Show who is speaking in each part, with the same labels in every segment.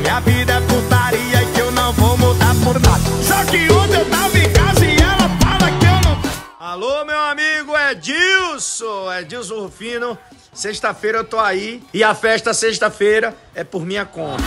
Speaker 1: Minha vida é putaria que eu não vou mudar por nada. Só que ontem eu tava em casa e ela fala que eu não. Alô, meu amigo Edilson, Edilson Rufino. Sexta-feira eu tô aí e a festa sexta-feira é por minha conta.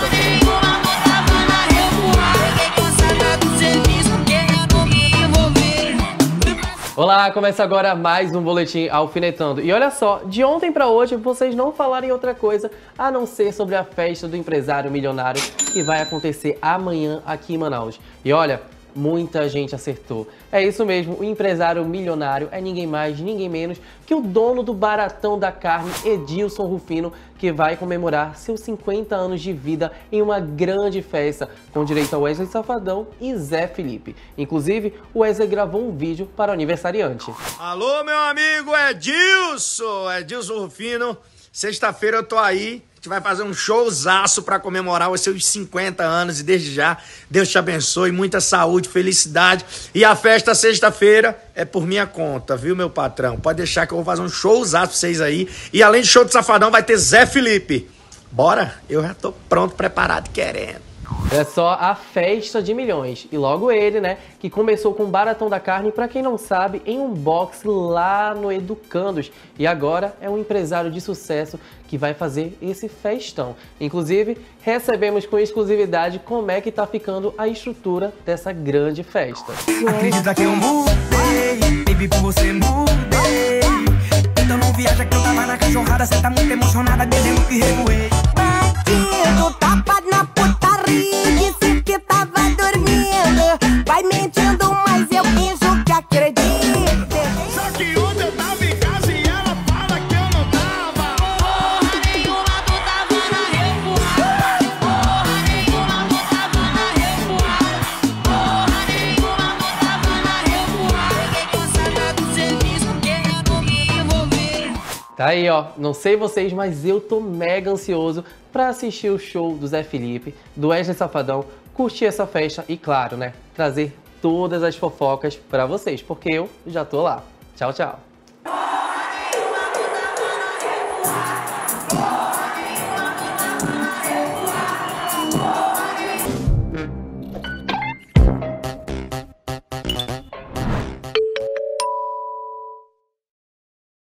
Speaker 2: Olá, começa agora mais um boletim alfinetando. E olha só, de ontem para hoje vocês não falaram em outra coisa a não ser sobre a festa do empresário milionário que vai acontecer amanhã aqui em Manaus. E olha, muita gente acertou. É isso mesmo, o empresário milionário é ninguém mais, ninguém menos que o dono do Baratão da Carne, Edilson Rufino, que vai comemorar seus 50 anos de vida em uma grande festa, com direito a Wesley Safadão e Zé Felipe. Inclusive, o Wesley gravou um vídeo para o aniversariante.
Speaker 1: Alô, meu amigo Edilson, Edilson Rufino. Sexta-feira eu tô aí gente vai fazer um showzaço para comemorar os seus 50 anos e desde já, Deus te abençoe, muita saúde, felicidade. E a festa sexta-feira é por minha conta, viu, meu patrão? Pode deixar que eu vou fazer um showzaço pra vocês aí. E além de show de safadão, vai ter Zé Felipe. Bora? Eu já tô pronto, preparado, querendo.
Speaker 2: É só a festa de milhões. E logo ele, né, que começou com o Baratão da Carne, para quem não sabe, em um box lá no Educandos. E agora é um empresário de sucesso que vai fazer esse festão. Inclusive, recebemos com exclusividade como é que tá ficando a estrutura dessa grande festa.
Speaker 3: Acredita que eu mudei, baby, por você mudei. Então não viaja que eu tava na cachorrada, cê tá muito emocionada, bebendo que revoei. Bandido, tapa na
Speaker 2: Tá aí, ó. Não sei vocês, mas eu tô mega ansioso pra assistir o show do Zé Felipe, do Wesley Safadão, curtir essa festa e, claro, né, trazer todas as fofocas pra vocês, porque eu já tô lá. Tchau, tchau.